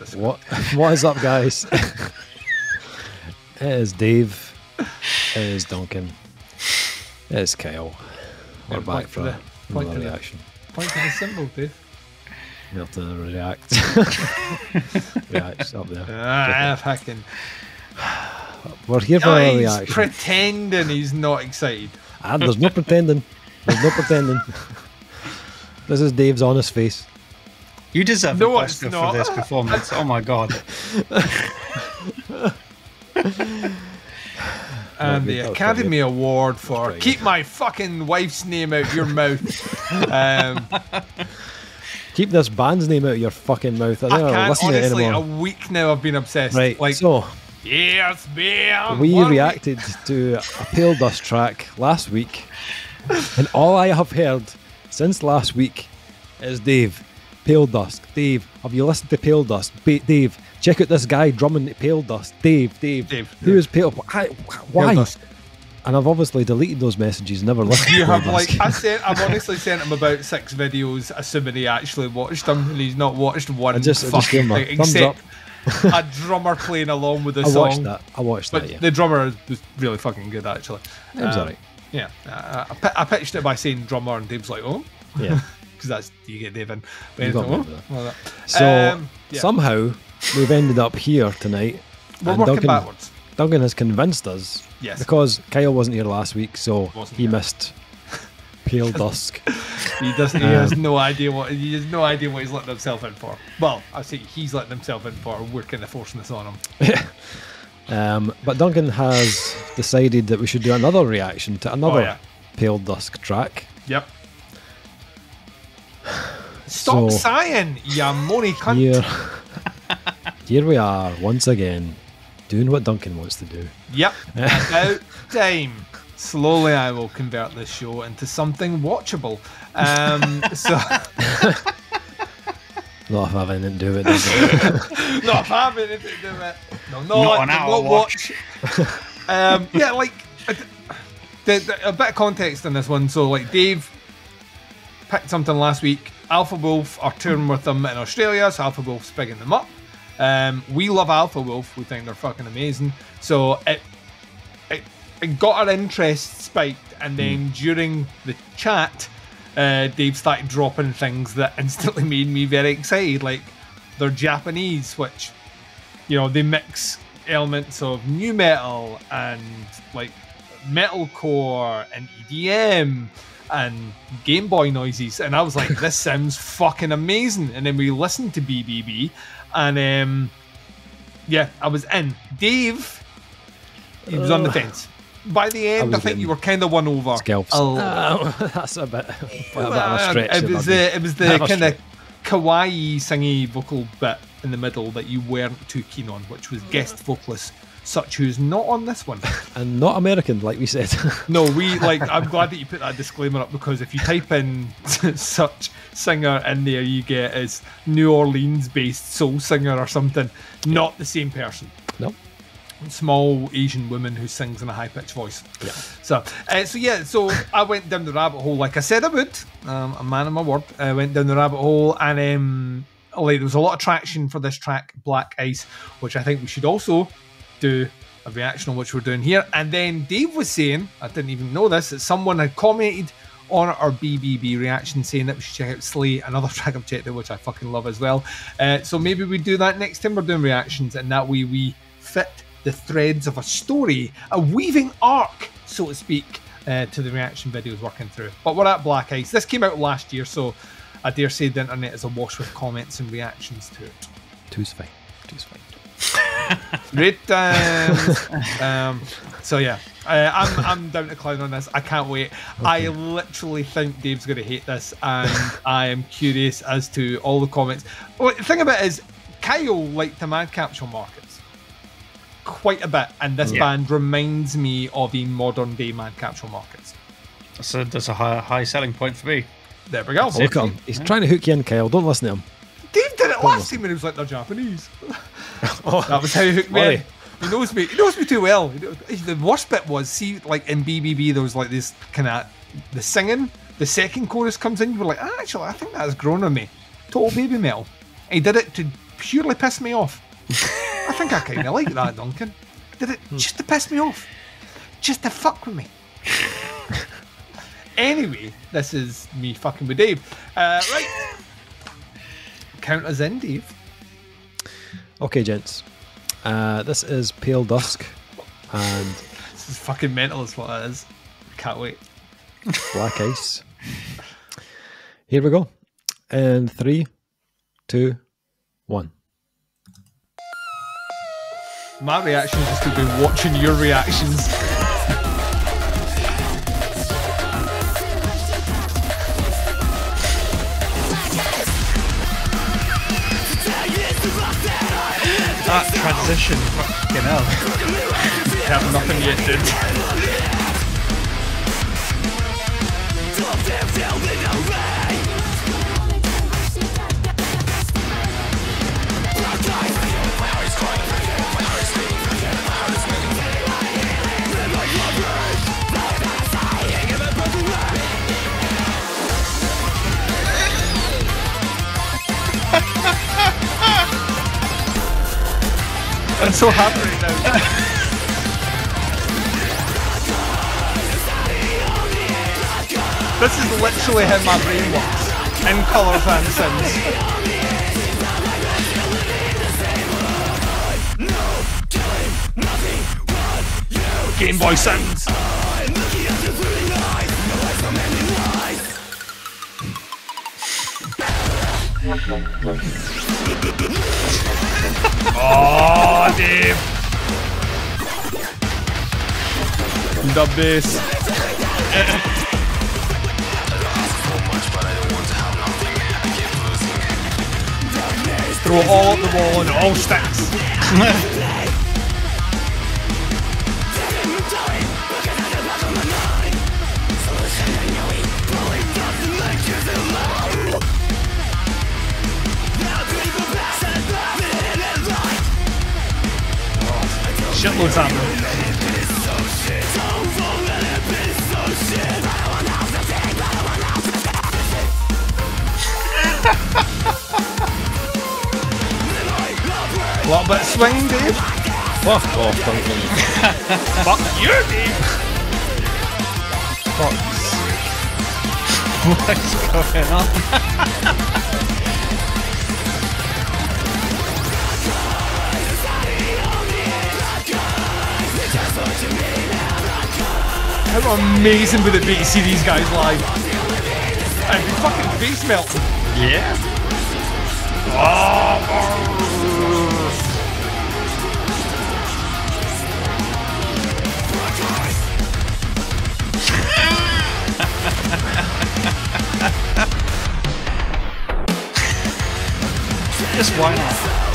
disagree. What what is up, guys? it is Dave. It is Duncan. It is Kyle. We're Yeah, back for the- another to the- reaction. Point to the symbol, Dave. We have to react. react up there. Ah, fucking. We're here for Oh, a he's reaction. pretending he's not excited. Ah, there's no pretending. There's no pretending. this is Dave's honest face. You deserve No, an Oscar for this performance. Oh my god. And the Academy Award for pretty keep my fucking wife's name out of your mouth. um, Keep this band's name out of your fucking mouth. I I don't know, can't listen to it honestly. A week now, I've been obsessed. Right, like so yes, man. we one reacted to a Paledusk track last week, and all I have heard since last week is Dave, Paledusk. Dave, have you listened to Paledusk? Ba- Dave, check out this guy drumming at Paledusk. Dave, Dave, Dave, who Dave. is Pale? Why? why? Dust. And I've obviously deleted those messages. Never listened. You to Pale have like I sent. I've honestly sent him about six videos, assuming he actually watched them, and he's not watched one. I just, I just fucking gave him a thing, thumbs up. except a drummer playing along with the I song. watched that. I watched But that. Yeah, the drummer was really fucking good, actually. it was Um, alright. Yeah, uh, I, I pitched it by saying drummer, and Dave's like, oh, Yeah. because that's you get Dave in. But You got me "Oh, with that. well, that- So Um, yeah. somehow we've ended up here tonight. we're and working Duncan- backwards. Duncan has convinced us. Yes. Because Kyle wasn't here last week, so Wasn't he missed Pale Dusk. He doesn't. He Um, has no idea what. He has no idea what he's letting himself in for. Well, I say he's letting himself in for. We're kind of forcing this on him. Um, but Duncan has decided that we should do another reaction to another Oh, yeah. Paledusk track. Yep. Stop So- sighing, you money cunt. Here, here we are once again, doing what Duncan wants to do. Yep. About time. Slowly, I will convert this show into something watchable. Um, so, Not if I have anything to do with it. does it? not having anything to do with it. No, no, Not an hour not watch. um, yeah, like I d- the, the, a bit of context in this one. So, like Dave picked something last week. Alpha Wolf are touring with them in Australia, so Alpha Wolf's picking them up. Um, we love Alpha Wolf. We think they're fucking amazing. So it it, it got our interest spiked, and then during the chat, uh, Dave started dropping things that instantly made me very excited. Like they're Japanese, which you know they mix elements of nu metal and like metalcore and EDM and Game Boy noises, and I was like, "This sounds fucking amazing." And then we listened to BBB, and um, yeah, I was in. Dave, he was on the fence. By the end, I, was think you were kind of won over. Scalps. Oh, that's a bit, a bit of a stretch. It was maybe. the it was the kind of stretch. Kawaii singy vocal bit in the middle that you weren't too keen on, which was guest vocalist, such who's not on this one. and not American, like we said. No, we like. I'm glad that you put that disclaimer up because if you type in such singer in there, you get is New Orleans-based soul singer or something. Not the same person. no. Small Asian woman who sings in a high-pitched voice. Yeah. So, uh, so yeah. So I went down the rabbit hole like I said I would. Um, a man of my word. I went down the rabbit hole and um, like there was a lot of traction for this track, Black Ice, which I think we should also do a reaction on which we're doing here. And then Dave was saying, I didn't even know this, that someone had commented on our BBB reaction saying that we should check out Slay, another track I've checked out, which I fucking love as well. Uh, so maybe we do that next time we're doing reactions, and that way we fit the threads of a story, a weaving arc, so to speak, uh, to the reaction videos working through. But we're at Black Ice. This came out last year, so I dare say the internet is awash with comments and reactions to it. Two's fine. Two's fine. Great times. um, so yeah, uh, I'm I'm down to clown on this. I can't wait. I literally think Dave's going to hate this, and I am curious as to all the comments. Well, the thing about it is, Kyle liked the Mad Capsule Markets quite a bit, and this Yeah. band reminds me of the modern day Mad Capsule Markets. That's a, that's a high, high selling point for me. There we go. Look at him. He's trying to hook you in, Kyle. Don't listen to him. Dave did it last time when he was like, they're Japanese. that was how he hooked me in. Worry. He knows me. He knows me too well. The worst bit was, see, like in BBB, there was like this kind of the singing. The second chorus comes in. You were like, ah, actually, I think that's grown on me. Total baby metal. And he did it to purely piss me off. I think I kind of like that, Duncan. Did it just to piss me off? Just to fuck with me. anyway, this is me fucking with Dave. Uh, right. Count us in, Dave. Okay, gents. Uh, this is Paledusk and This is fucking mental, is what it is. Can't wait. Black Ice. Here we go. And three, two, one. My reaction is to be watching your reactions. That transition, fucking hell. have nothing yet, dude. I'm so happy right now. This is literally how my brain works in colours and sims. Game Boy Sims. Oh, Dave. The best. Throw all the wall and all sticks. Shitloads happening. A little bit of swing, Dave. Fuck off, Duncan. Fuck you, Dave. Fuck's What's going on? Amazing would it be to see these guys live? Be fucking face melting. Yeah. Ah, Just why not?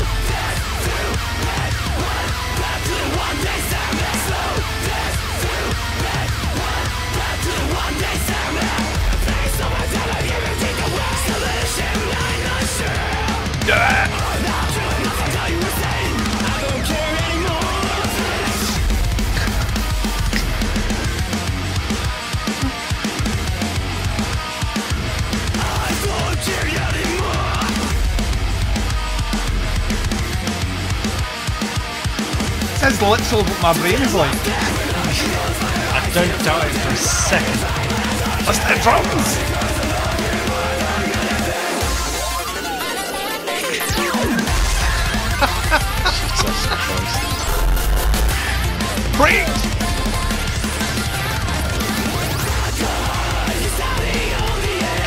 Is literally what my brain is like. I don't doubt it for a second. To the drums. Jesus Christ. Break!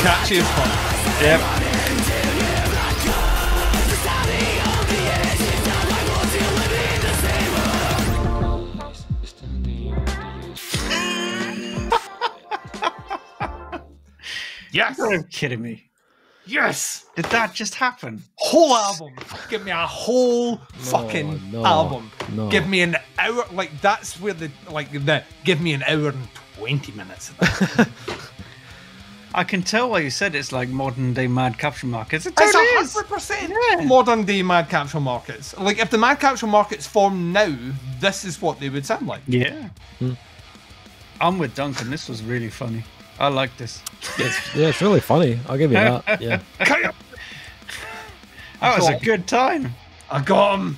Catchy as fuck. Yep. Yes! You're kidding me. Yes! Did that just happen? Whole album. Give me a whole fucking no, album. no. Give me an hour. Like that's where the like the give me an hour and twenty minutes. Of. I can tell why you said it's like modern day Mad Capsule Markets. It It's totally is. hundred percent Yeah. modern day mad capsule markets. Like if the mad capsule markets form now, this is what they would sound like. Yeah. Hmm. I'm with Duncan. This was really funny. I like this. It's, yeah, it's really funny. I'll give you that. Yeah. That was a good time. I got him.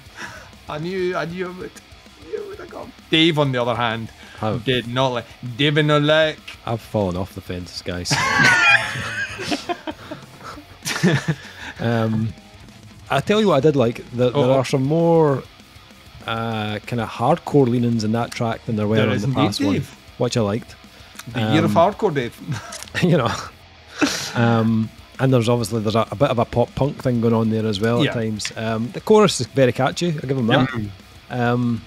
I knew. I knew I would. I knew I would have got him. Dave, on the other hand, How? did not like. Dave did not like. I've fallen off the fence, guys. um, I tell you what, I did like. There, there Oh. are some more uh, kind of hardcore leanings in that track than there were There on is the indeed, past one, Dave. which I liked. The year of Um, hardcore, Dave. you know. Um, and there's obviously there's a, a bit of a pop punk thing going on there as well Yeah. at times. Um, the chorus is very catchy. I give them that. Um,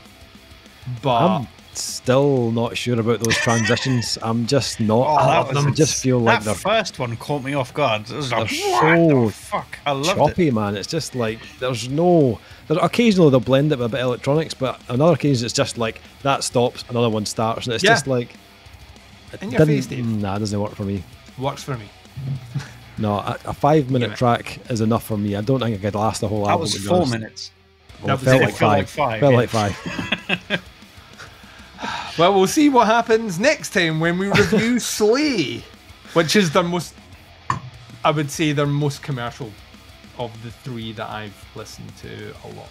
But I'm still not sure about those transitions. I'm just not. Oh, I, was I just feel like the first one caught me off guard. It was like, so the fuck? I loved choppy, it. man. It's just like there's no. There, occasionally they'll blend it with a bit of electronics, but on other occasions it's just like that stops, another one starts, and it's Yeah. just like. It In your face, Dave. Nah, it doesn't work for me. works for me. No, a, a five minute Yeah. track is enough for me. I don't think I could last the whole That album. was to be four honest. minutes. Well, That it felt was- like it felt five. like five, Felt yeah. like five. Well, we'll see what happens next time when we review Slay, which is their most, I would say, their most commercial of the three that I've listened to a lot.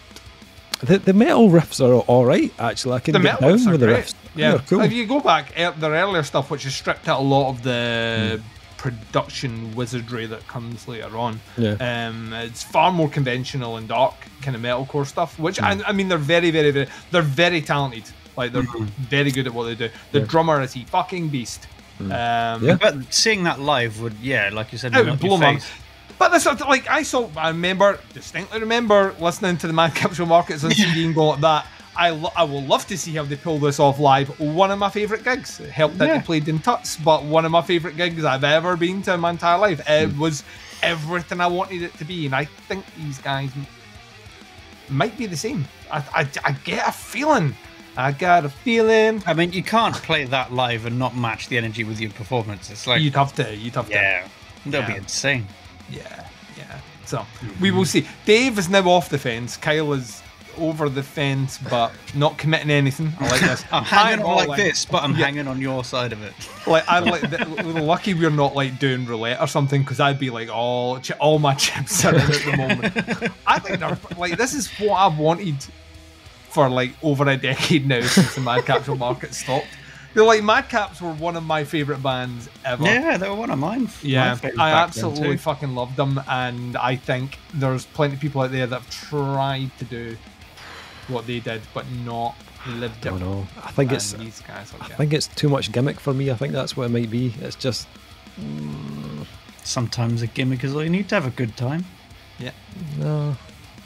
The, the metal riffs are all right. Actually, I can The get metal down riffs are with the great. riffs. Yeah, They're cool. if you go back, eh, their earlier stuff, which has stripped out a lot of the production wizardry that comes later on. Yeah. Um, it's far more conventional and dark kind of metalcore stuff. Which Hmm. I, I mean, they're very, very, very, they're very talented. Like they're Hmm. very good at what they do. The drummer is a fucking beast. Um, Yeah. But seeing that live would, yeah, like you said, It would blow my mind. face. But this, like, I saw, I remember, distinctly remember listening to the Mad Capsule Markets on CD and going like that. I, lo- I will love to see how they pull this off live. One of my favourite gigs. It helped that Yeah. they played in Tuts, but one of my favourite gigs I've ever been to in my entire life. It Hmm. was everything I wanted it to be, and I think these guys might be the same. I, I, I get a feeling. I got a feeling. I mean, you can't play that live and not match the energy with your performance. It's like, You'd have to. You'd have to. yeah, that'll be insane. Yeah, yeah. So we will mhm. see. Dave is now off the fence. Kyle is over the fence, but not committing anything. I like this. I'm hanging I'm on like in. this, but I'm Yeah. hanging on your side of it. Like I like. The, lucky we're not like doing roulette or something, because I'd be like, all chi- all my chips are in at the moment. I think they're like this is what I've wanted for like over a decade now since the Mad Capsule Market stopped. They're like Madcaps were one of my favorite bands ever. Yeah, they were one of mine. Yeah, I absolutely too. fucking love them, and I think there's plenty of people out there that have tried to do what they did, but not lived don't it. know. I think And it's. these guys. Are I think it's too much gimmick for me. I think that's what it might be. It's just mm. Sometimes a gimmick is all you need to have a good time. yeah. no.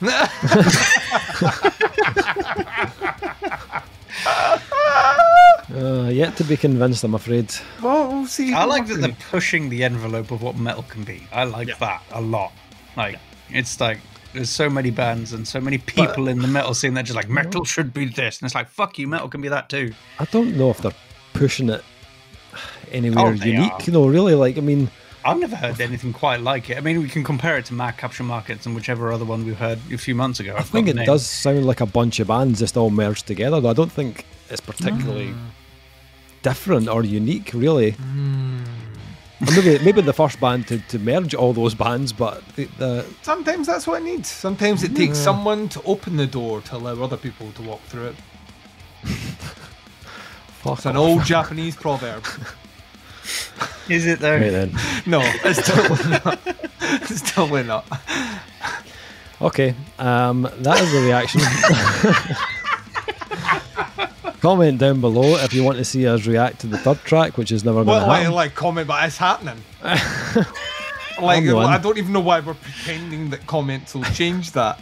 Uh, yet to be convinced, I'm afraid. Well, we'll see. I like that they're pushing the envelope of what metal can be. I like Yeah. that a lot. Like, it's like there's so many bands and so many people in the metal scene that are just like metal should be this, and it's like fuck you, metal can be that too. I don't know if they're pushing it anywhere Oh, unique. are. You know, really. Like, I mean, I've never heard anything quite like it. I mean, we can compare it to Mad Capsule Markets and whichever other one we heard a few months ago. I think it does sound like a bunch of bands just all merged together. Though I don't think it's particularly hmm. different or unique, really. Hmm. Or maybe maybe the first band to, to merge all those bands, but the, the Sometimes that's what it needs. Sometimes it takes someone to open the door to allow other people to walk through it. fuck It's an old Japanese proverb. Is it though? Right then. No, it's totally not. It's totally not. Okay, um, that is the reaction. Comment down below if you want to see us react to the third track, which is never going to like, happen. like comment, but it's happening. like, I'm. I don't even know why we're pretending that comments will change that.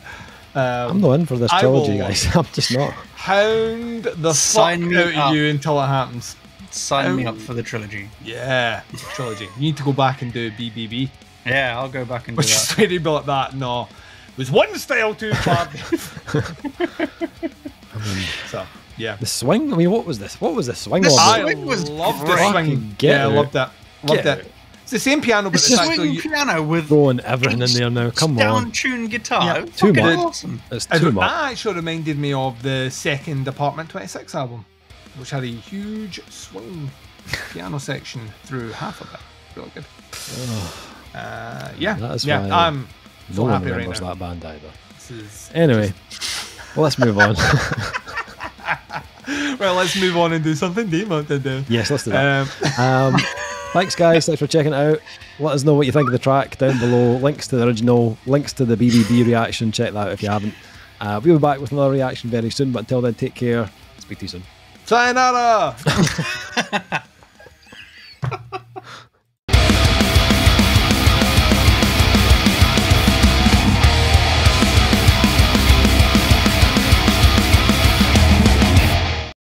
Um, I'm not in for this I trilogy, will- guys. I'm just not. hound the Sign fuck me out of you until it happens. Sign me Um, up for the trilogy. Yeah, trilogy. You need to go back and do BBB. Yeah, I'll go back and do Which is that. really be like that. No, was one style too far. so yeah, The swing. I mean, what was this? What was the swing The on? I swing was loved great. the swing. Get Yeah, I out. loved that. Loved Get it. It's the same piano, but It's it's a actually swing piano with throwing everything in there now. Come on, down-tuned guitar. Yeah, too much. awesome. it's too much. That actually reminded me of the second Apartment 26 album, which had a huge swing piano section through half of it. Really good. Uh, yeah, That is yeah. I'm No one happy right now. that band either. This is- Anyway, well, let's move on. well, let's move on and do something Dean wanted to do. yes, let's do that. Um, Um, thanks, guys. Thanks for checking it out. Let us know what you think of the track down below. Links to the original, links to the BBB reaction. Check that out if you haven't. Uh, we'll be back with another reaction very soon. But until then, take care. Speak to you soon. 在那了。